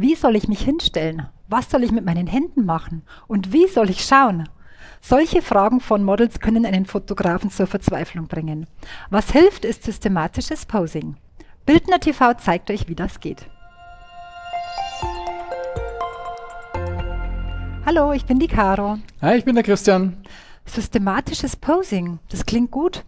Wie soll ich mich hinstellen? Was soll ich mit meinen Händen machen? Und wie soll ich schauen? Solche Fragen von Models können einen Fotografen zur Verzweiflung bringen. Was hilft, ist systematisches Posing. Bildner TV zeigt euch, wie das geht. Hallo, ich bin die Caro. Hi, ich bin der Christian. Systematisches Posing, das klingt gut.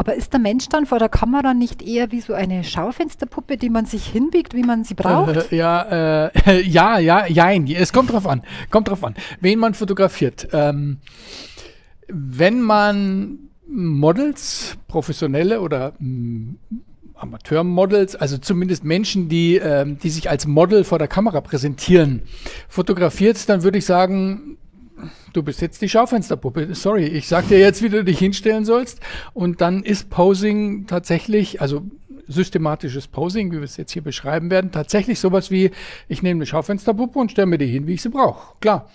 Aber ist der Mensch dann vor der Kamera nicht eher wie so eine Schaufensterpuppe, die man sich hinbiegt, wie man sie braucht? Äh, ja, äh, ja, ja, jein. Es kommt drauf an. Kommt drauf an, wen man fotografiert. Ähm, wenn man Models, professionelle oder mh, Amateurmodels, also zumindest Menschen, die, ähm, die sich als Model vor der Kamera präsentieren, fotografiert, dann würde ich sagen, du bist jetzt die Schaufensterpuppe. Sorry, ich sag dir jetzt, wie du dich hinstellen sollst. Und dann ist Posing tatsächlich, also systematisches Posing, wie wir es jetzt hier beschreiben werden, tatsächlich sowas wie, ich nehme eine Schaufensterpuppe und stelle mir die hin, wie ich sie brauche. Klar.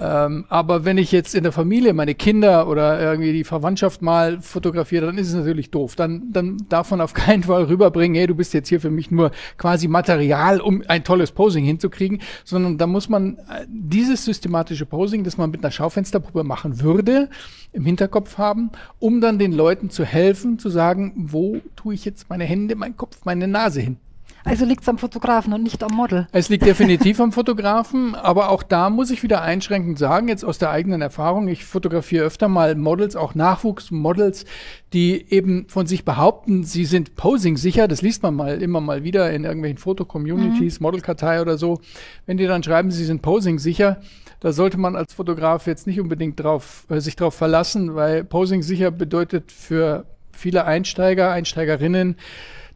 Ähm, aber wenn ich jetzt in der Familie meine Kinder oder irgendwie die Verwandtschaft mal fotografiere, dann ist es natürlich doof. Dann, dann darf man auf keinen Fall rüberbringen, hey, du bist jetzt hier für mich nur quasi Material, um ein tolles Posing hinzukriegen, sondern da muss man äh, dieses systematische Posing, das man mit einer Schaufensterpuppe machen würde, im Hinterkopf haben, um dann den Leuten zu helfen, zu sagen, wo tue ich jetzt meine Hände, meinen Kopf, meine Nase hin. Also liegt es am Fotografen und nicht am Model. Es liegt definitiv am Fotografen, aber auch da muss ich wieder einschränkend sagen, jetzt aus der eigenen Erfahrung, ich fotografiere öfter mal Models, auch Nachwuchsmodels, die eben von sich behaupten, sie sind posing sicher. Das liest man mal immer mal wieder in irgendwelchen Foto-Communities, mhm. Modelkartei oder so. Wenn die dann schreiben, sie sind posing sicher, da sollte man als Fotograf jetzt nicht unbedingt drauf, äh, sich darauf verlassen, weil posing sicher bedeutet für viele Einsteiger, Einsteigerinnen,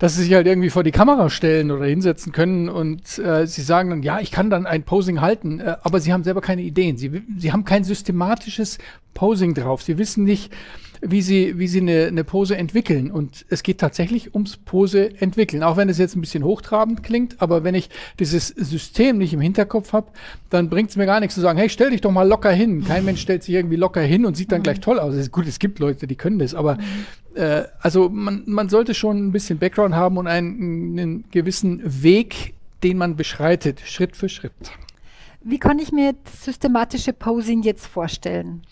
dass sie sich halt irgendwie vor die Kamera stellen oder hinsetzen können und äh, sie sagen dann, ja, ich kann dann ein Posing halten, äh, aber sie haben selber keine Ideen. Sie, sie haben kein systematisches Posing drauf. Sie wissen nicht, wie sie, wie sie eine, eine Pose entwickeln. Und es geht tatsächlich ums Pose entwickeln. Auch wenn es jetzt ein bisschen hochtrabend klingt, aber wenn ich dieses System nicht im Hinterkopf habe, dann bringt es mir gar nichts zu sagen, hey, stell dich doch mal locker hin. Kein Mensch stellt sich irgendwie locker hin und sieht dann mhm. gleich toll aus. Gut, es gibt Leute, die können das, aber mhm. äh, also man, man sollte schon ein bisschen Background haben und einen, einen gewissen Weg, den man beschreitet, Schritt für Schritt. Wie kann ich mir systematische Posing jetzt vorstellen?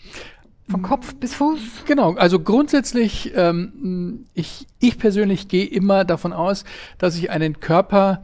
Von Kopf bis Fuß? Genau, also grundsätzlich, ähm, ich, ich persönlich gehe immer davon aus, dass ich einen Körper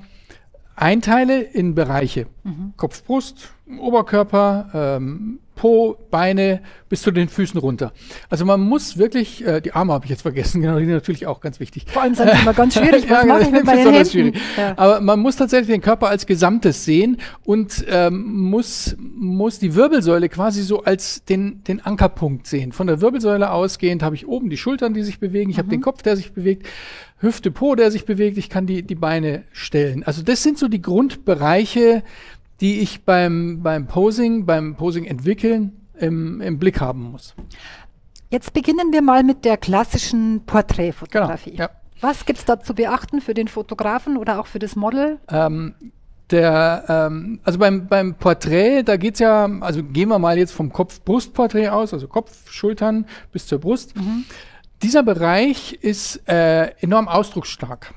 einteile in Bereiche. Mhm. Kopf, Brust, Oberkörper, ähm, Po, Beine bis zu den Füßen runter. Also man muss wirklich, äh, die Arme habe ich jetzt vergessen, genau, die sind natürlich auch ganz wichtig. Vor allem sind die immer ganz schwierig, was ja, mache ich mit meinen Händen? Schwierig. Ja. Aber man muss tatsächlich den Körper als Gesamtes sehen und ähm, muss, muss die Wirbelsäule quasi so als den, den Ankerpunkt sehen. Von der Wirbelsäule ausgehend habe ich oben die Schultern, die sich bewegen, ich mhm. habe den Kopf, der sich bewegt. Hüfte, Po, der sich bewegt, ich kann die, die Beine stellen. Also das sind so die Grundbereiche, die ich beim, beim Posing, beim Posing entwickeln im, im Blick haben muss. Jetzt beginnen wir mal mit der klassischen Porträtfotografie. Genau, ja. Was gibt es da zu beachten für den Fotografen oder auch für das Model? Ähm, der, ähm, also beim, beim Porträt, da geht es ja, also gehen wir mal jetzt vom Kopf-Brust-Porträt aus, also Kopf, Schultern bis zur Brust. Mhm. Dieser Bereich ist äh, enorm ausdrucksstark.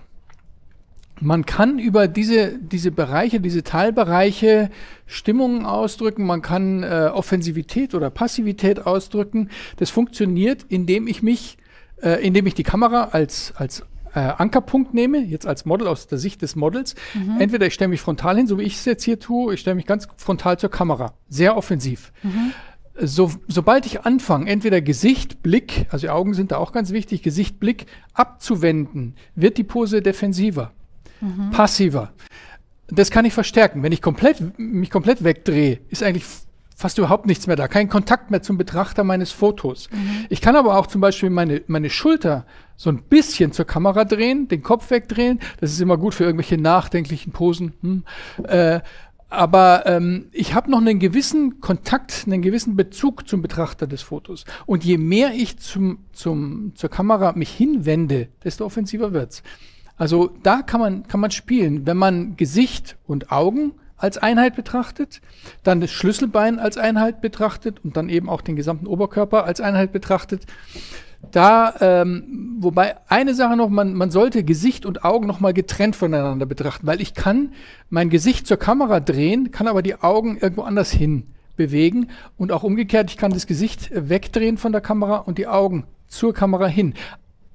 Man kann über diese, diese Bereiche, diese Teilbereiche Stimmungen ausdrücken, man kann äh, Offensivität oder Passivität ausdrücken. Das funktioniert, indem ich mich, äh, indem ich die Kamera als, als äh, Ankerpunkt nehme, jetzt als Model aus der Sicht des Models. Mhm. Entweder ich stelle mich frontal hin, so wie ich es jetzt hier tue, ich stelle mich ganz frontal zur Kamera, sehr offensiv. Mhm. So, sobald ich anfange, entweder Gesicht, Blick, also die Augen sind da auch ganz wichtig, Gesicht, Blick abzuwenden, wird die Pose defensiver mhm. passiver. Das kann ich verstärken. Wenn ich komplett, mich komplett wegdrehe, ist eigentlich fast überhaupt nichts mehr da. Kein Kontakt mehr zum Betrachter meines Fotos. Mhm. Ich kann aber auch zum Beispiel meine, meine Schulter so ein bisschen zur Kamera drehen, den Kopf wegdrehen. Das ist immer gut für irgendwelche nachdenklichen Posen. Hm. Äh, aber ähm, ich habe noch einen gewissen Kontakt, einen gewissen Bezug zum Betrachter des Fotos. Und je mehr ich zum, zum, zur Kamera mich hinwende, desto offensiver wird's. Also da kann man, kann man spielen, wenn man Gesicht und Augen als Einheit betrachtet, dann das Schlüsselbein als Einheit betrachtet und dann eben auch den gesamten Oberkörper als Einheit betrachtet, Da, ähm, wobei eine Sache noch, man, man sollte Gesicht und Augen nochmal getrennt voneinander betrachten, weil ich kann mein Gesicht zur Kamera drehen, kann aber die Augen irgendwo anders hin bewegen und auch umgekehrt, ich kann das Gesicht wegdrehen von der Kamera und die Augen zur Kamera hin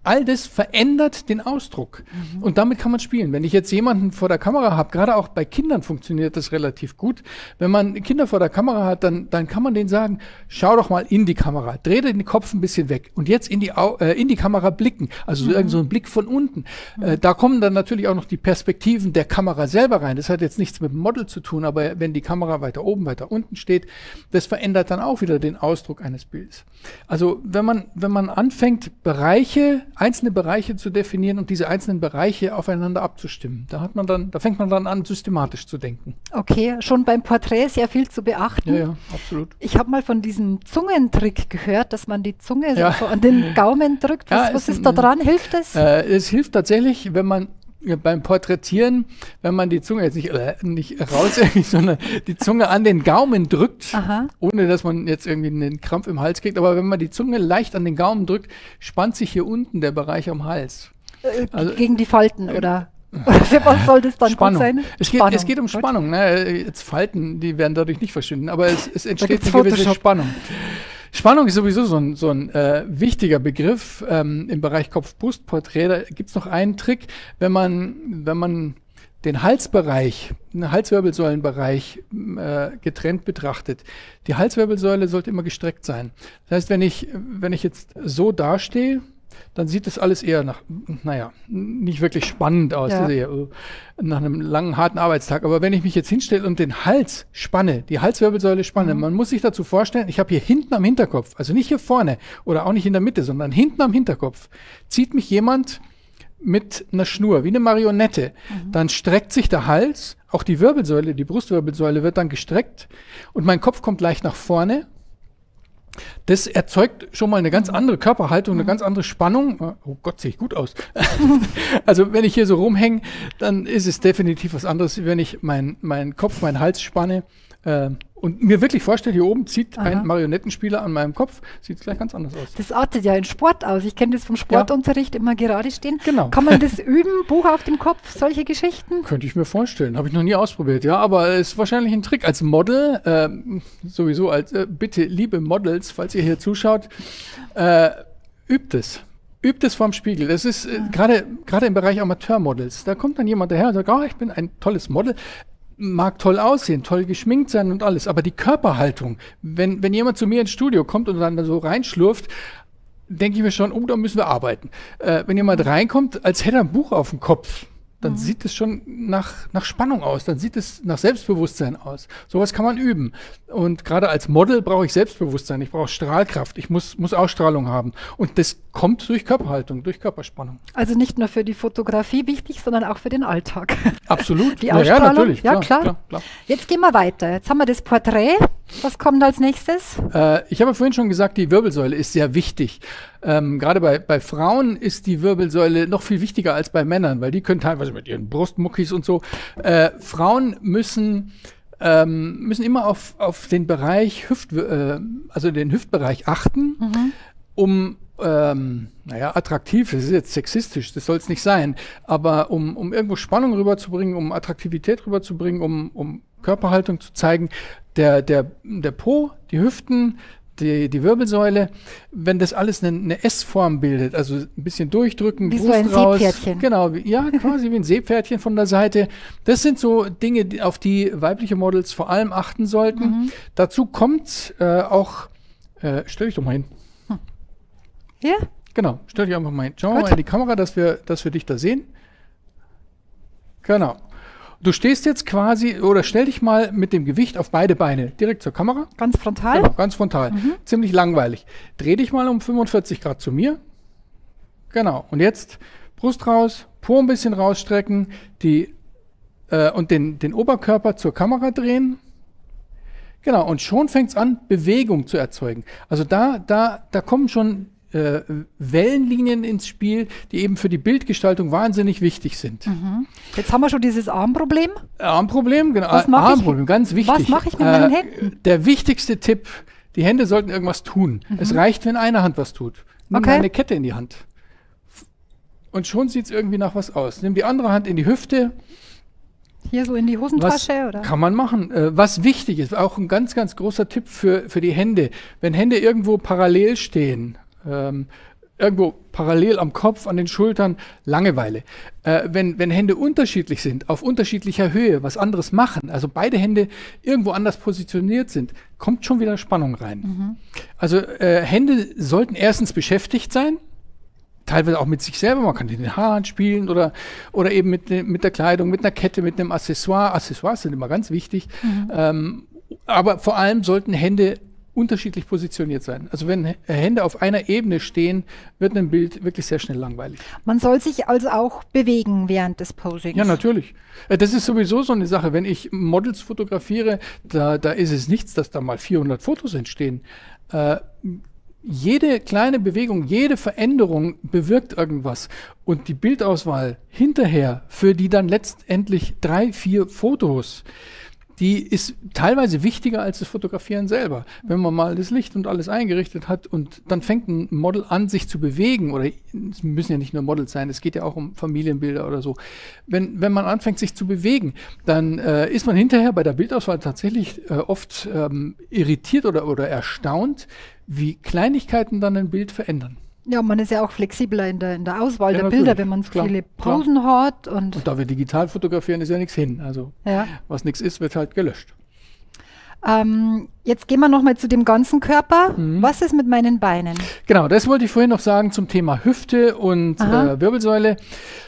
all das verändert den Ausdruck. Mhm. Und damit kann man spielen. Wenn ich jetzt jemanden vor der Kamera habe, gerade auch bei Kindern funktioniert das relativ gut. Wenn man Kinder vor der Kamera hat, dann, dann kann man denen sagen, schau doch mal in die Kamera, dreh den Kopf ein bisschen weg und jetzt in die, äh, in die Kamera blicken. Also mhm. so, so ein Blick von unten. Mhm. Äh, da kommen dann natürlich auch noch die Perspektiven der Kamera selber rein. Das hat jetzt nichts mit dem Model zu tun, aber wenn die Kamera weiter oben, weiter unten steht, das verändert dann auch wieder den Ausdruck eines Bildes. Also wenn man, wenn man anfängt, Bereiche einzelne Bereiche zu definieren und diese einzelnen Bereiche aufeinander abzustimmen. Da hat man dann, da fängt man dann an, systematisch zu denken. Okay, schon beim Porträt sehr viel zu beachten. Ja, ja, absolut. Ich habe mal von diesem Zungentrick gehört, dass man die Zunge ja. so an den Gaumen drückt. Was, ja, was ist da dran? Hilft das? Äh, es hilft tatsächlich, wenn man beim Porträtieren, wenn man die Zunge jetzt nicht, äh, nicht raus, sondern die Zunge an den Gaumen drückt, Aha. ohne dass man jetzt irgendwie einen Krampf im Hals kriegt, aber wenn man die Zunge leicht an den Gaumen drückt, spannt sich hier unten der Bereich am Hals. Äh, also, gegen die Falten, äh, oder? Für was soll das dann Spannung. sein? Es geht, es geht um Spannung. Ne? Jetzt Falten, die werden dadurch nicht verschwinden, aber es, es entsteht eine gewisse. Spannung. Spannung ist sowieso so ein, so ein äh, wichtiger Begriff ähm, im Bereich Kopf-Brust-Porträt. Da gibt es noch einen Trick, wenn man, wenn man den Halsbereich, den Halswirbelsäulenbereich äh, getrennt betrachtet. Die Halswirbelsäule sollte immer gestreckt sein. Das heißt, wenn ich, wenn ich jetzt so dastehe, dann sieht das alles eher nach, naja, nicht wirklich spannend aus, ja. eher, äh, nach einem langen, harten Arbeitstag. Aber wenn ich mich jetzt hinstelle und den Hals spanne, die Halswirbelsäule spanne, mhm. man muss sich dazu vorstellen, ich habe hier hinten am Hinterkopf, also nicht hier vorne oder auch nicht in der Mitte, sondern hinten am Hinterkopf, zieht mich jemand mit einer Schnur, wie eine Marionette. Mhm. Dann streckt sich der Hals, auch die Wirbelsäule, die Brustwirbelsäule wird dann gestreckt und mein Kopf kommt leicht nach vorne das erzeugt schon mal eine ganz andere Körperhaltung, eine mhm. ganz andere Spannung. Oh Gott, sehe ich gut aus. also wenn ich hier so rumhänge, dann ist es definitiv was anderes, wenn ich meinen mein Kopf, meinen Hals spanne. Äh, und mir wirklich vorstelle, hier oben zieht Aha. ein Marionettenspieler an meinem Kopf, sieht es gleich ganz anders aus. Das artet ja in Sport aus. Ich kenne das vom Sportunterricht ja. immer gerade stehen. Genau. Kann man das üben, Buch auf dem Kopf, solche Geschichten? Könnte ich mir vorstellen. Habe ich noch nie ausprobiert, ja, aber es ist wahrscheinlich ein Trick. Als Model, äh, sowieso als äh, bitte, liebe Models, falls ihr hier zuschaut, äh, übt es übt es vorm Spiegel. Das ist äh, gerade gerade im Bereich Amateurmodels. Da kommt dann jemand daher und sagt, oh, ich bin ein tolles Model mag toll aussehen, toll geschminkt sein und alles, aber die Körperhaltung, wenn, wenn jemand zu mir ins Studio kommt und dann so reinschlurft, denke ich mir schon, oh, da müssen wir arbeiten. Äh, wenn jemand reinkommt, als hätte er ein Buch auf dem Kopf, dann mhm. sieht es schon nach, nach Spannung aus, dann sieht es nach Selbstbewusstsein aus. Sowas kann man üben. Und gerade als Model brauche ich Selbstbewusstsein, ich brauche Strahlkraft, ich muss, muss Ausstrahlung haben. Und das kommt durch Körperhaltung, durch Körperspannung. Also nicht nur für die Fotografie wichtig, sondern auch für den Alltag. Absolut. die Ausstrahlung. Ja, natürlich. Ja, klar, klar. klar, Jetzt gehen wir weiter. Jetzt haben wir das Porträt. Was kommt als nächstes? Äh, ich habe vorhin schon gesagt, die Wirbelsäule ist sehr wichtig. Ähm, Gerade bei, bei Frauen ist die Wirbelsäule noch viel wichtiger als bei Männern, weil die können teilweise mit ihren Brustmuckis und so. Äh, Frauen müssen ähm, müssen immer auf, auf den Bereich Hüft, äh, also den Hüftbereich achten, mhm. um ähm, naja, attraktiv, das ist jetzt sexistisch, das soll es nicht sein, aber um, um irgendwo Spannung rüberzubringen, um Attraktivität rüberzubringen, um, um Körperhaltung zu zeigen, der, der, der Po, die Hüften, die, die Wirbelsäule, wenn das alles eine, eine S-Form bildet, also ein bisschen durchdrücken, wie Brust so ein raus, Seepferdchen. Genau, ja, quasi wie ein Seepferdchen von der Seite. Das sind so Dinge, auf die weibliche Models vor allem achten sollten. Mhm. Dazu kommt äh, auch, äh, stell dich doch mal hin. Hm. Ja? Genau, stell dich einfach mal hin. Schau mal in die Kamera, dass wir, dass wir dich da sehen. Genau. Du stehst jetzt quasi oder stell dich mal mit dem Gewicht auf beide Beine direkt zur Kamera. Ganz frontal? Genau, ganz frontal. Mhm. Ziemlich langweilig. Dreh dich mal um 45 Grad zu mir. Genau. Und jetzt Brust raus, Po ein bisschen rausstrecken, die äh, und den, den Oberkörper zur Kamera drehen. Genau, und schon fängt es an, Bewegung zu erzeugen. Also da, da, da kommen schon äh, Wellenlinien ins Spiel, die eben für die Bildgestaltung wahnsinnig wichtig sind. Mhm. Jetzt haben wir schon dieses Armproblem. Armproblem, genau. Was Armproblem, ich, ganz wichtig. Was mache ich mit meinen äh, Händen? Der wichtigste Tipp, die Hände sollten irgendwas tun. Mhm. Es reicht, wenn eine Hand was tut. Nimm Okay. eine Kette in die Hand. Und schon sieht es irgendwie nach was aus. Nimm die andere Hand in die Hüfte. Hier so in die Was Hosentasche oder? kann man machen? Äh, was wichtig ist, auch ein ganz, ganz großer Tipp für, für die Hände. Wenn Hände irgendwo parallel stehen, ähm, irgendwo parallel am Kopf, an den Schultern, Langeweile. Äh, wenn, wenn Hände unterschiedlich sind, auf unterschiedlicher Höhe, was anderes machen, also beide Hände irgendwo anders positioniert sind, kommt schon wieder Spannung rein. Also äh, Hände sollten erstens beschäftigt sein, teilweise auch mit sich selber. Man kann in den Haaren spielen oder, oder eben mit, de- mit der Kleidung, mit einer Kette, mit einem Accessoire. Accessoires sind immer ganz wichtig. Ähm, aber vor allem sollten Hände unterschiedlich positioniert sein. Also wenn Hände auf einer Ebene stehen, wird ein Bild wirklich sehr schnell langweilig. Man soll sich also auch bewegen während des Posings. Ja, natürlich. Äh, Das ist sowieso so eine Sache. Wenn ich Models fotografiere, da, da ist es nichts, dass da mal 400 Fotos entstehen. Äh, jede kleine Bewegung, jede Veränderung bewirkt irgendwas. Und die Bildauswahl hinterher für die dann letztendlich drei, vier Fotos, die ist teilweise wichtiger als das Fotografieren selber. Wenn man mal das Licht und alles eingerichtet hat und dann fängt ein Model an, sich zu bewegen, oder es müssen ja nicht nur Models sein, es geht ja auch um Familienbilder oder so. Wenn, wenn man anfängt, sich zu bewegen, dann äh, ist man hinterher bei der Bildauswahl tatsächlich äh, oft ähm, irritiert oder, oder erstaunt, wie Kleinigkeiten dann ein Bild verändern. Ja, man ist ja auch flexibler in der, in der Auswahl Ja, der. Bilder, wenn man so Klar, viele klar. Posen hat und, Und da wir digital fotografieren, ist ja nichts hin. Also ja. was nichts ist, wird halt gelöscht. Ähm, jetzt gehen wir nochmal zu dem ganzen Körper. Mhm. Was ist mit meinen Beinen? Genau, das wollte ich vorhin noch sagen zum Thema Hüfte und äh, Wirbelsäule.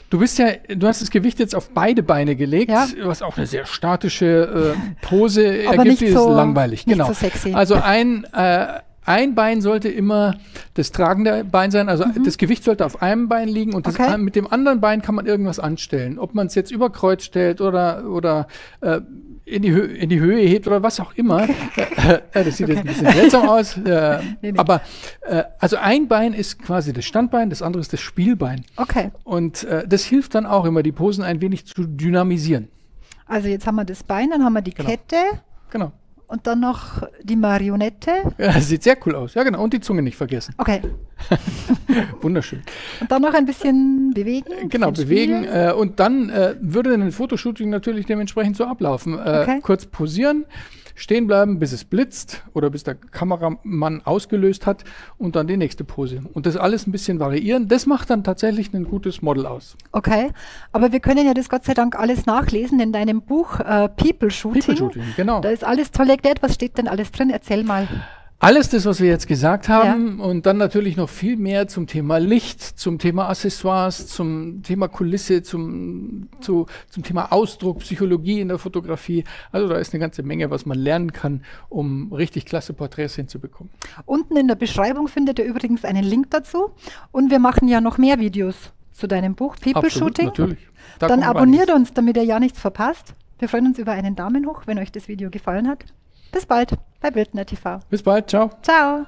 Du bist ja, du hast das Gewicht jetzt auf beide Beine gelegt, Ja. was auch eine sehr statische äh, Pose ergibt, die ist so- langweilig. nicht genau. so sexy. Also ein äh, ein Bein sollte immer das tragende Bein sein, also das Gewicht sollte auf einem Bein liegen und das, Mhm. Okay. mit dem anderen Bein kann man irgendwas anstellen. Ob man es jetzt über Kreuz stellt oder, oder äh, in, die Hö in die Höhe hebt oder was auch immer. Äh, äh, das sieht jetzt ein bisschen seltsam aus. Äh, Nee, nee. Aber äh, also ein Bein ist quasi das Standbein, das andere ist das Spielbein. Okay, Und äh, das hilft dann auch immer, die Posen ein wenig zu dynamisieren. also jetzt haben wir das Bein, dann haben wir die Genau. Kette Genau. Und dann noch die Marionette. Ja, sieht sehr cool aus. Ja, genau. Und die Zunge nicht vergessen. Okay, Wunderschön. und dann noch ein bisschen bewegen. ein Genau, bewegen. Äh, und dann äh, würde ein Fotoshooting natürlich dementsprechend so ablaufen. Äh, Okay. Kurz posieren, stehen bleiben, bis es blitzt oder bis der Kameramann ausgelöst hat und dann die nächste Pose. Und das alles ein bisschen variieren. Das macht dann tatsächlich ein gutes Model aus. Okay, aber wir können ja das Gott sei Dank alles nachlesen in deinem Buch äh, People Shooting. People Shooting, genau. Da ist alles toll erklärt. Was steht denn alles drin? Erzähl mal. Alles das, was wir jetzt gesagt haben und dann natürlich noch viel mehr zum Thema Licht, zum Thema Accessoires, zum Thema Kulisse, zum, zu, zum Thema Ausdruck, Psychologie in der Fotografie. Also da ist eine ganze Menge, was man lernen kann, um richtig klasse Porträts hinzubekommen. Unten in der Beschreibung findet ihr übrigens einen Link dazu. Und wir machen ja noch mehr Videos zu deinem Buch People Absolut, Shooting. natürlich. Da Dann abonniert uns, damit ihr ja nichts verpasst. Wir freuen uns über einen Daumen hoch, wenn euch das Video gefallen hat. Bis bald bei Bildner TV. Bis bald, ciao. Ciao.